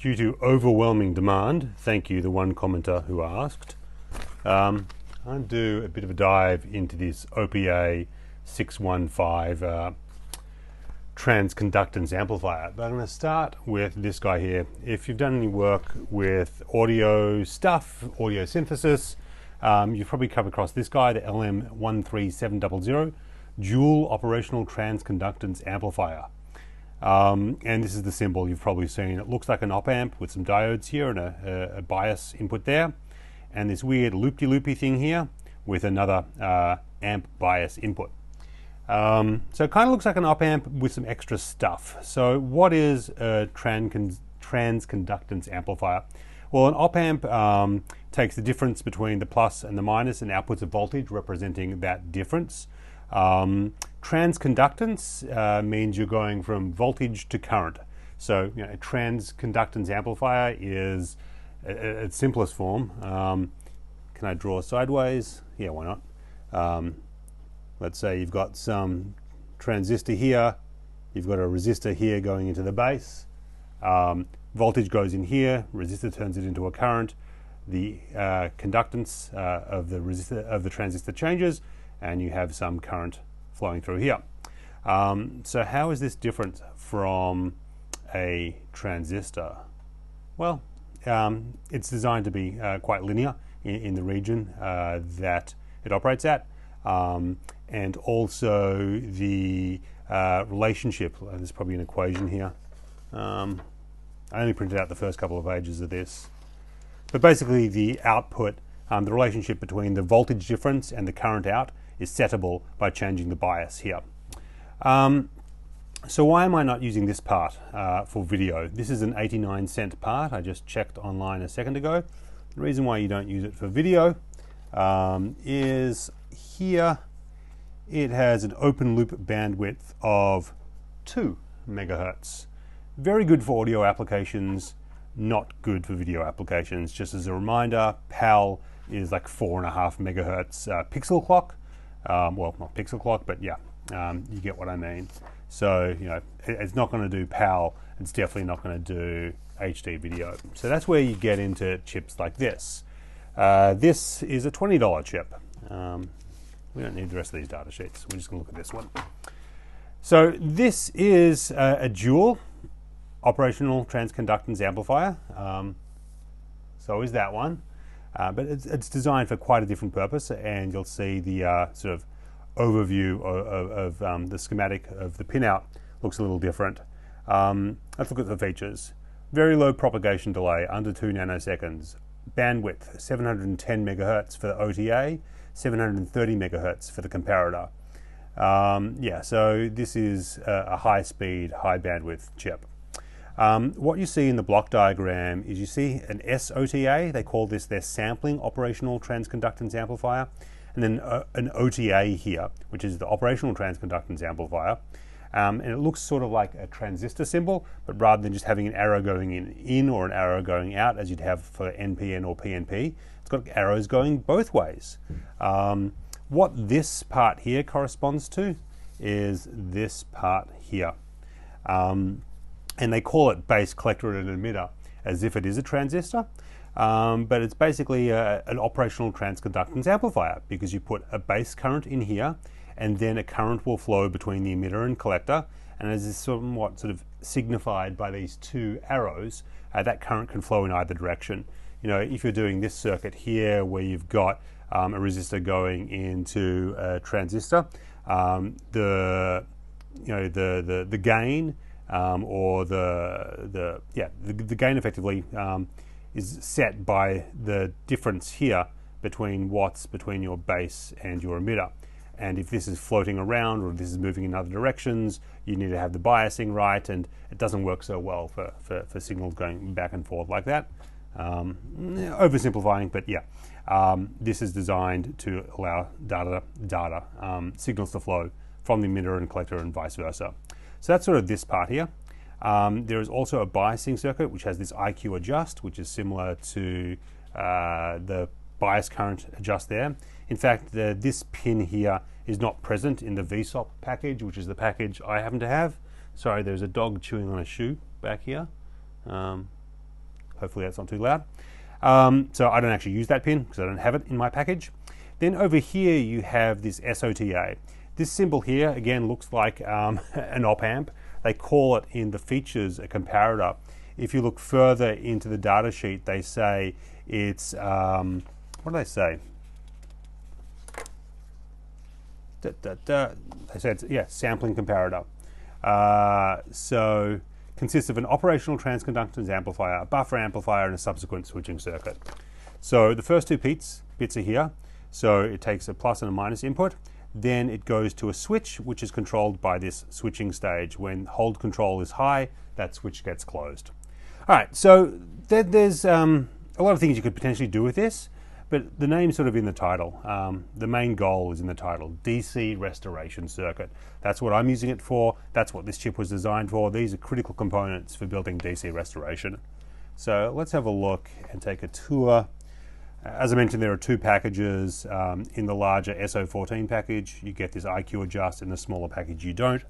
due to overwhelming demand, thank you, the one commenter who asked, um, I'll do a bit of a dive into this OPA 615 uh, transconductance amplifier. But I'm going to start with this guy here. If you've done any work with audio stuff, audio synthesis, um, you've probably come across this guy, the LM13700 dual operational transconductance amplifier. Um, and this is the symbol you've probably seen. It looks like an op amp with some diodes here and a, a, a bias input there, and this weird loopy loopy thing here with another uh, amp bias input. Um, so it kind of looks like an op amp with some extra stuff. So what is a transconductance amplifier? Well, an op amp um, takes the difference between the plus and the minus and outputs a voltage representing that difference. Um, transconductance uh, means you're going from voltage to current. So, you know, a transconductance amplifier is its simplest form. Um, can I draw sideways? Yeah, why not? Um, let's say you've got some transistor here, you've got a resistor here going into the base. Um, voltage goes in here, resistor turns it into a current. The uh, conductance uh, of the resistor of the transistor changes, and you have some current flowing through here. Um, so how is this different from a transistor? Well, um, it's designed to be uh, quite linear in, in the region uh, that it operates at, um, and also the uh, relationship. Uh, there's probably an equation here. Um, I only printed out the first couple of pages of this, but basically the output, um, the relationship between the voltage difference and the current out is settable by changing the bias here. Um, so why am I not using this part uh, for video? This is an 89 cent part. I just checked online a second ago. The reason why you don't use it for video um, is here it has an open loop bandwidth of 2 megahertz. Very good for audio applications, not good for video applications. Just as a reminder, PAL is like 4.5 megahertz uh, pixel clock. Um, well, not pixel clock, but yeah, um, you get what I mean. So, you know, it, it's not going to do PAL, it's definitely not going to do HD video. So that's where you get into chips like this. Uh, this is a $20 chip. Um, we don't need the rest of these data sheets. We're just going to look at this one. So this is a, a dual operational transconductance amplifier. Um, so is that one. Uh, but it's, it's, designed for quite a different purpose, and you'll see the uh, sort of overview of, of, of um, the schematic of the pinout looks a little different. Um, let's look at the features. Very low propagation delay, under 2 nanoseconds. Bandwidth, 710 megahertz for the OTA, 730 megahertz for the comparator. Um, yeah, so this is a, a high speed, high bandwidth chip. Um, what you see in the block diagram is you see an SOTA, they call this their sampling operational transconductance amplifier, and then uh, an OTA here, which is the operational transconductance amplifier. Um, and it looks sort of like a transistor symbol, but rather than just having an arrow going in, in or an arrow going out, as you'd have for NPN or PNP, it's got arrows going both ways. Um, what this part here corresponds to is this part here. Um, and they call it base collector and emitter as if it is a transistor. Um, but it's basically a, an operational transconductance amplifier because you put a base current in here and then a current will flow between the emitter and collector. And as is somewhat sort of signified by these two arrows, uh, that current can flow in either direction. You know, if you're doing this circuit here where you've got um, a resistor going into a transistor, um, the you know the the, the gain um, or the the yeah the, the gain effectively um, is set by the difference here between watts between your base and your emitter. And if this is floating around or if this is moving in other directions, you need to have the biasing right, and it doesn't work so well for, for, for signals going back and forth like that. Um, oversimplifying, but yeah, um, this is designed to allow data, data um, signals to flow from the emitter and collector and vice versa. So that's sort of this part here. Um, there is also a biasing circuit which has this IQ adjust, which is similar to uh, the bias current adjust there. In fact, the, this pin here is not present in the VSOP package, which is the package I happen to have. Sorry, there's a dog chewing on a shoe back here. Um, Hopefully that's not too loud. Um, so I don't actually use that pin because I don't have it in my package. Then over here you have this SOTA. This symbol here again looks like um, an op amp. They call it in the features a comparator. If you look further into the data sheet, they say it's um, what do they say? Da, da, da. They say it's yeah sampling comparator. Uh, so consists of an operational transconductance amplifier, a buffer amplifier, and a subsequent switching circuit. So the first two bits, bits are here. So it takes a plus and a minus input. Then it goes to a switch, which is controlled by this switching stage. When hold control is high, that switch gets closed. All right, so there, there's um, a lot of things you could potentially do with this, but the name's sort of in the title. Um, the main goal is in the title DC restoration circuit. That's what I'm using it for. That's what this chip was designed for. These are critical components for building DC restoration. So let's have a look and take a tour. As I mentioned, there are two packages. Um, in the larger SO14 package, you get this IQ adjust. In the smaller package, you don't.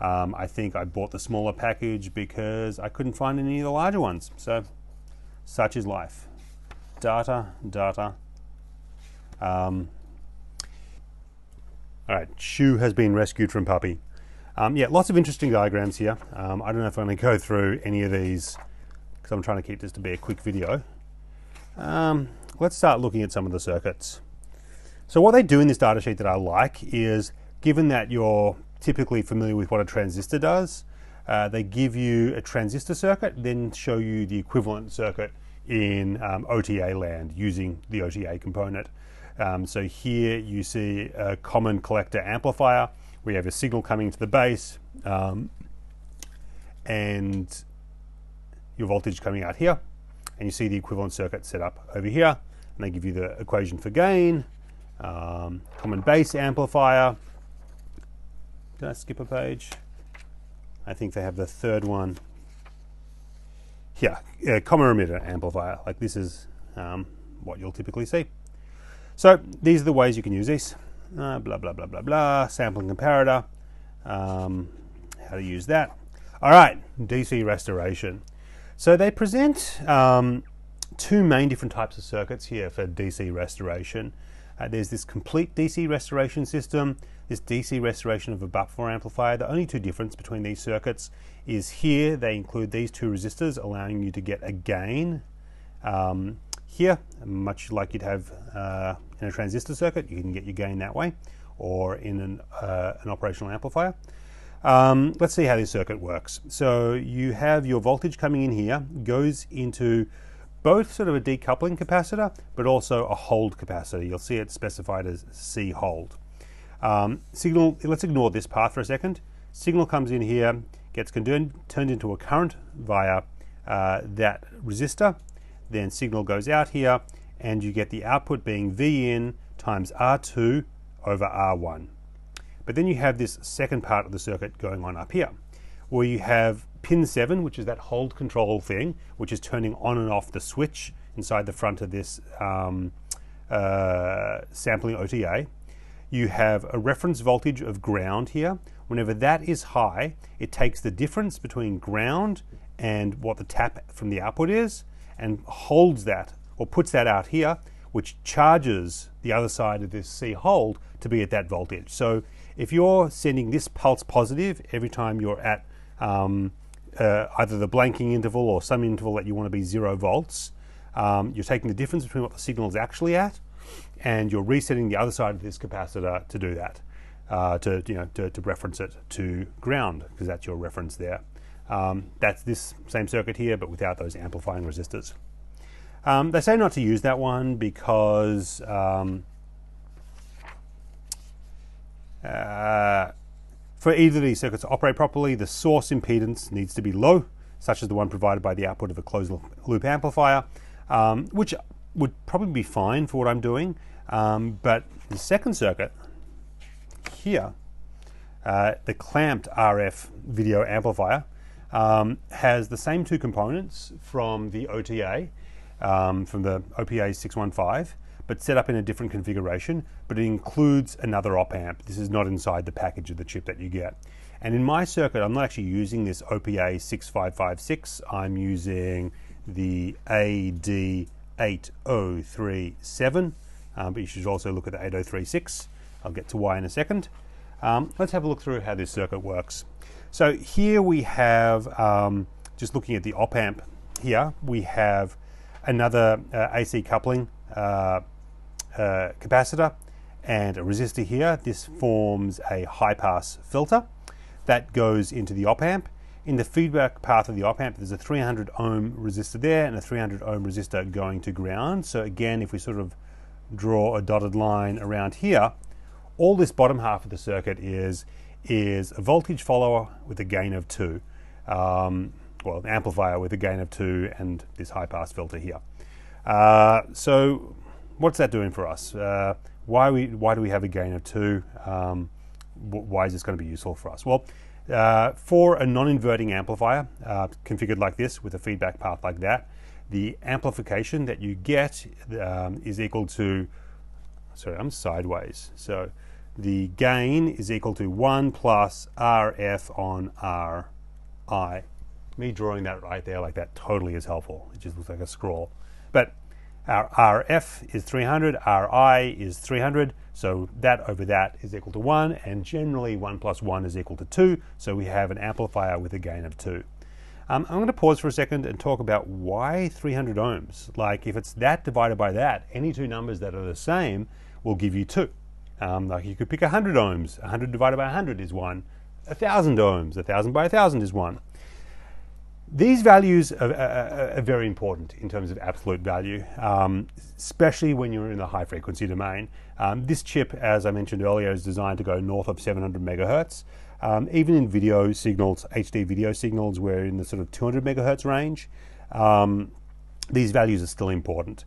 Um, I think I bought the smaller package because I couldn't find any of the larger ones. So, such is life. Data, data. Um, all right, Shoe has been rescued from puppy. Um, yeah, lots of interesting diagrams here. Um, I don't know if I'm going to go through any of these because I'm trying to keep this to be a quick video. Um, let's start looking at some of the circuits. So what they do in this data sheet that I like is, given that you're typically familiar with what a transistor does, uh, they give you a transistor circuit, then show you the equivalent circuit in um, OTA land using the OTA component. Um, so here you see a common collector amplifier. We have a signal coming to the base um, and your voltage coming out here. And you see the equivalent circuit set up over here. And they give you the equation for gain, um, common base amplifier. Did I skip a page? I think they have the third one. Yeah, common emitter amplifier. Like this is um, what you'll typically see. So these are the ways you can use this. Uh, blah, blah, blah, blah, blah. Sampling comparator. Um, how to use that. All right, DC restoration. So they present um, two main different types of circuits here for DC restoration. Uh, there's this complete DC restoration system, this DC restoration of a buffer amplifier. The only two difference between these circuits is here they include these two resistors, allowing you to get a gain um, here, much like you'd have uh, in a transistor circuit, you can get your gain that way, or in an, uh, an operational amplifier. Um, let's see how this circuit works. So you have your voltage coming in here, goes into both sort of a decoupling capacitor, but also a hold capacitor. You'll see it specified as C hold. Um, signal, let's ignore this path for a second. Signal comes in here, gets turned into a current via uh, that resistor, then signal goes out here and you get the output being V in times R2 over R1. But then you have this second part of the circuit going on up here, where you have pin 7, which is that hold control thing, which is turning on and off the switch inside the front of this um, uh, sampling OTA. You have a reference voltage of ground here. Whenever that is high, it takes the difference between ground and what the tap from the output is and holds that or puts that out here, which charges the other side of this C hold to be at that voltage. So if you're sending this pulse positive every time you're at um, uh, either the blanking interval or some interval that you want to be zero volts, um, you're taking the difference between what the signal is actually at, and you're resetting the other side of this capacitor to do that, uh, to you know to, to, reference it to ground because that's your reference there. Um, that's this same circuit here, but without those amplifying resistors. Um, they say not to use that one because um, uh, for either of these circuits to operate properly, the source impedance needs to be low, such as the one provided by the output of a closed loop amplifier, um, which would probably be fine for what I'm doing. Um, but the second circuit here, uh, the clamped RF video amplifier, um, has the same two components from the OTA, um, from the OPA 615, but set up in a different configuration, but it includes another op amp. This is not inside the package of the chip that you get. And in my circuit, I'm not actually using this OPA 6556. I'm using the AD8037, um, but you should also look at the 8036. I'll get to why in a second. Um, let's have a look through how this circuit works. So here we have, um, just looking at the op amp here, we have another uh, AC coupling uh, uh, capacitor and a resistor here. This forms a high pass filter that goes into the op amp. In the feedback path of the op amp, there's a 300 ohm resistor there and a 300 ohm resistor going to ground. So again, if we sort of draw a dotted line around here, all this bottom half of the circuit is is a voltage follower with a gain of two. Um, well, an amplifier with a gain of two and this high pass filter here. Uh, so what's that doing for us? Uh, why we why do we have a gain of two? Um, why is this going to be useful for us? Well, uh, for a non-inverting amplifier uh, configured like this with a feedback path like that, the amplification that you get um, is equal to. Sorry, I'm sideways. So the gain is equal to 1 plus RF on RI. Me drawing that right there like that totally is helpful. It just looks like a scroll. But our RF is 300, RI is 300, so that over that is equal to 1, and generally 1 plus 1 is equal to 2, so we have an amplifier with a gain of 2. Um, I'm going to pause for a second and talk about why 300 ohms. Like if it's that divided by that, any two numbers that are the same will give you 2. Um, like you could pick 100 ohms, 100 divided by 100 is 1, 1000 ohms, 1000 by 1000 is 1. These values are, are, are, very important in terms of absolute value, um, especially when you're in the high frequency domain. Um, this chip, as I mentioned earlier, is designed to go north of 700 megahertz. Um, even in video signals, HD video signals, we're in the sort of 200 megahertz range. Um, these values are still important.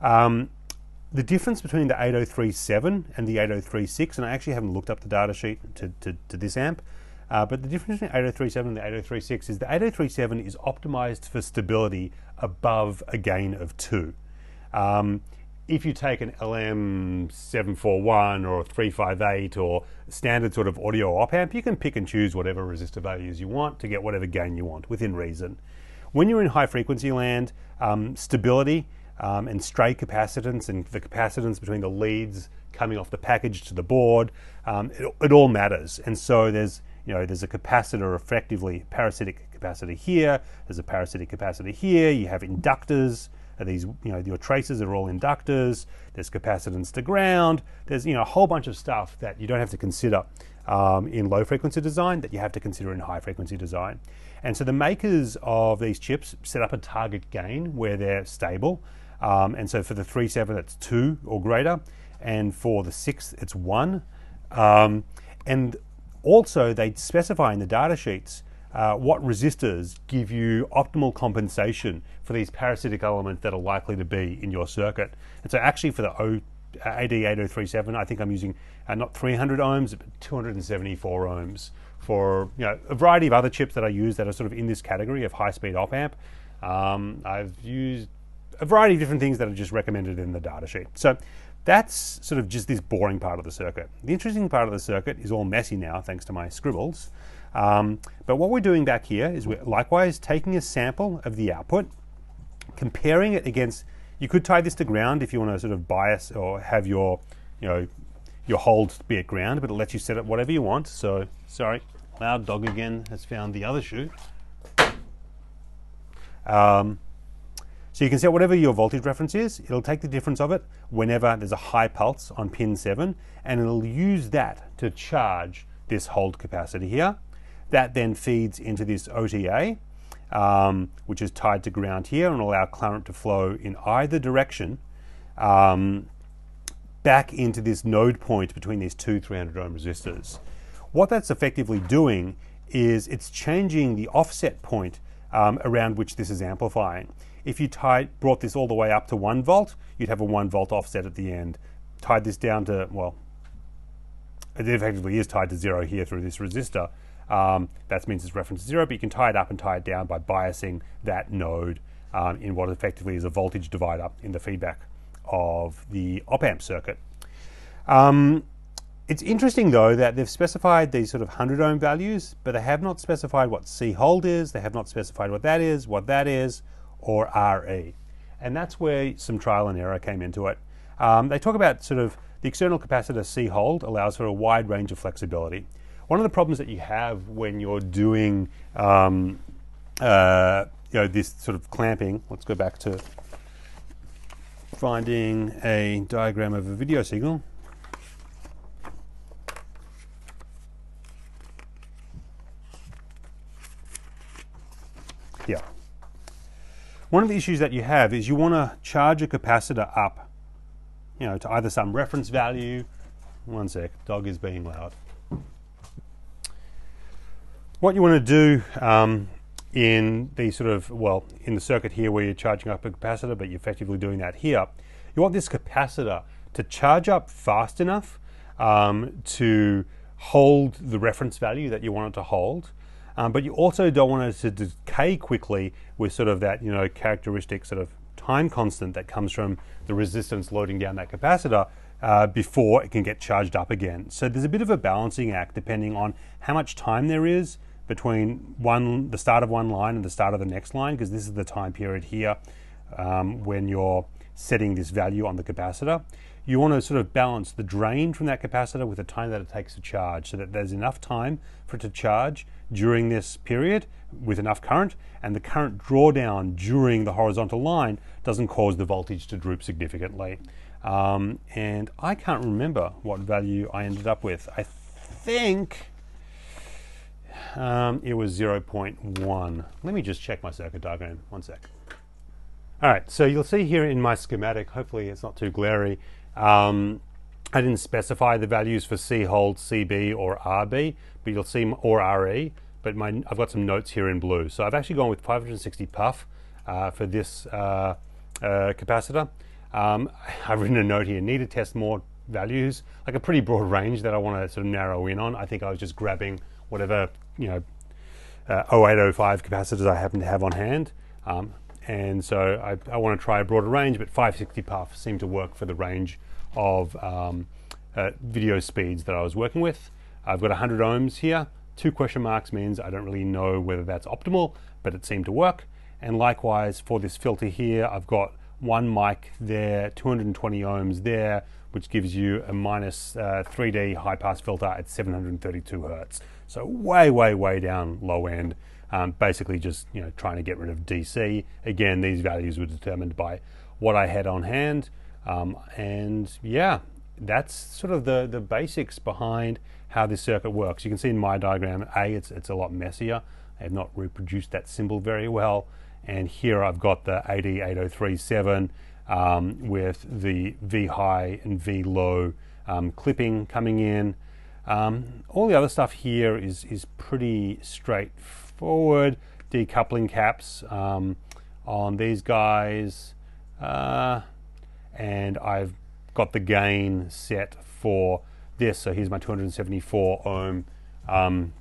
Um, the difference between the 8037 and the 8036, and I actually haven't looked up the data sheet to, to, to this amp, uh, but the difference between 8037 and the 8036 is the 8037 is optimized for stability above a gain of 2. Um, if you take an LM741 or a 358 or standard sort of audio op amp, you can pick and choose whatever resistor values you want to get whatever gain you want within reason. When you're in high frequency land, um, stability um, and stray capacitance and the capacitance between the leads coming off the package to the board, um, it, it all matters. And so there's you know, there's a capacitor effectively, parasitic capacitor here, there's a parasitic capacitor here, you have inductors, these, you know, your traces are all inductors, there's capacitance to ground, there's, you know, a whole bunch of stuff that you don't have to consider um, in low frequency design that you have to consider in high frequency design. And so the makers of these chips set up a target gain where they're stable. Um, and so for the 3.7, it's 2 or greater. And for the 6, it's 1. Um, and also, they specify in the data sheets uh, what resistors give you optimal compensation for these parasitic elements that are likely to be in your circuit. And so, actually, for the o, uh, AD8037, I think I'm using uh, not 300 ohms, but 274 ohms for you know a variety of other chips that I use that are sort of in this category of high-speed op amp. Um, I've used a variety of different things that are just recommended in the data sheet. So that's sort of just this boring part of the circuit. The interesting part of the circuit is all messy now, thanks to my scribbles. Um, but what we're doing back here is we're likewise taking a sample of the output, comparing it against. You could tie this to ground if you want to sort of bias or have your, you know, your hold be at ground, but it lets you set it whatever you want. So, sorry, loud dog again has found the other shoe. Um, so you can set whatever your voltage reference is, it'll take the difference of it whenever there's a high pulse on pin 7, and it'll use that to charge this hold capacitor here. That then feeds into this OTA, um, which is tied to ground here and allow current to flow in either direction um, back into this node point between these two 300 ohm resistors. What that's effectively doing is it's changing the offset point um, around which this is amplifying. If you tied, brought this all the way up to 1 volt, you'd have a 1 volt offset at the end. Tied this down to, well, it effectively is tied to zero here through this resistor. Um, that means it's reference to zero, but you can tie it up and tie it down by biasing that node um, in what effectively is a voltage divider in the feedback of the op amp circuit. Um, it's interesting though that they've specified these sort of 100 ohm values, but they have not specified what C hold is, they have not specified what that is, what that is, or RE. And that's where some trial and error came into it. Um, they talk about sort of the external capacitor C hold allows for a wide range of flexibility. One of the problems that you have when you're doing um, uh, you know this sort of clamping. Let's go back to finding a diagram of a video signal. Yeah. One of the issues that you have is you want to charge a capacitor up, you know, to either some reference value. One sec, dog is being loud. What you want to do um, in the sort of, well, in the circuit here where you're charging up a capacitor, but you're effectively doing that here, you want this capacitor to charge up fast enough um, to hold the reference value that you want it to hold. Um, but you also don't want it to decay quickly with sort of that, you know, characteristic sort of time constant that comes from the resistance loading down that capacitor uh, before it can get charged up again. So there's a bit of a balancing act depending on how much time there is between one the start of one line and the start of the next line because this is the time period here um, when you're setting this value on the capacitor. You want to sort of balance the drain from that capacitor with the time that it takes to charge so that there's enough time for it to charge during this period with enough current and the current drawdown during the horizontal line doesn't cause the voltage to droop significantly. Um, and I can't remember what value I ended up with. I think um, it was 0.1. Let me just check my circuit diagram. One sec. All right, so you'll see here in my schematic, hopefully it's not too glary, um, I didn't specify the values for C hold, CB, or RB, but you'll see, or RE, but my, I've got some notes here in blue. So I've actually gone with 560 puff uh, for this uh, uh, capacitor. Um, I've written a note here, need to test more values, like a pretty broad range that I want to sort of narrow in on. I think I was just grabbing whatever, you know, uh, 0805 capacitors I happen to have on hand. Um, and so I, I want to try a broader range, but 560 puff seemed to work for the range of um, uh, video speeds that I was working with. I've got 100 ohms here. Two question marks means I don't really know whether that's optimal, but it seemed to work. And likewise for this filter here, I've got one mic there, 220 ohms there, which gives you a minus, uh, 3D high pass filter at 732 hertz. So way, way, way down low end. Um, basically just you know trying to get rid of DC. Again, these values were determined by what I had on hand, um, and yeah, that's sort of the the basics behind how this circuit works. You can see in my diagram, a it's it's a lot messier. I have not reproduced that symbol very well, and here I've got the AD8037 um, with the V high and V low um, clipping coming in. Um, all the other stuff here is is pretty straightforward decoupling caps um, on these guys uh, and I've got the gain set for this. So here's my 274 ohm um,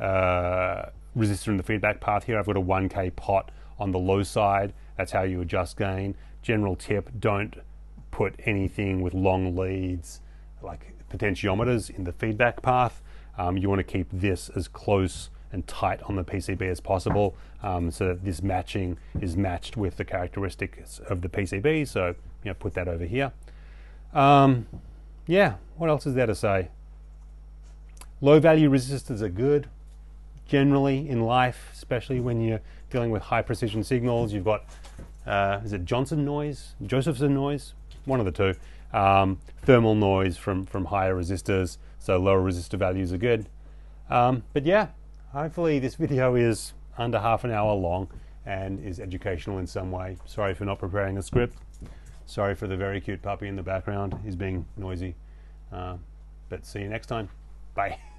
uh, resistor in the feedback path here. I've got a 1k pot on the low side. That's how you adjust gain. General tip don't put anything with long leads like potentiometers in the feedback path. Um, you want to keep this as close and tight on the PCB as possible um, so that this matching is matched with the characteristics of the PCB. So, you know, put that over here. Um, yeah, what else is there to say? Low value resistors are good generally in life, especially when you're dealing with high precision signals. You've got, uh, is it Johnson noise, Josephson noise? One of the two. Um, thermal noise from, from higher resistors, so lower resistor values are good. Um, but yeah, Hopefully this video is under half an hour long and is educational in some way. Sorry for not preparing a script. Sorry for the very cute puppy in the background. He's being noisy. Uh, but see you next time. Bye.